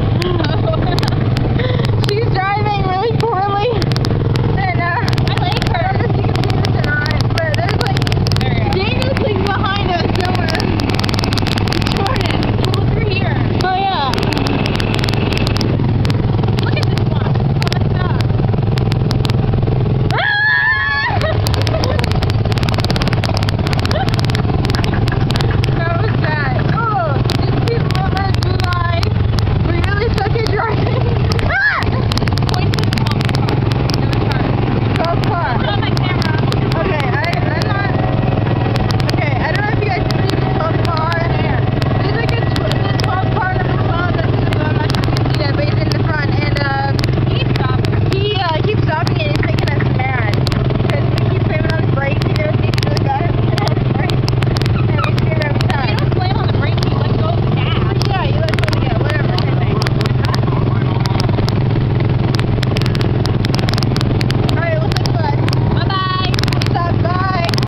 Mm.